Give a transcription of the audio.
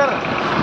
cara.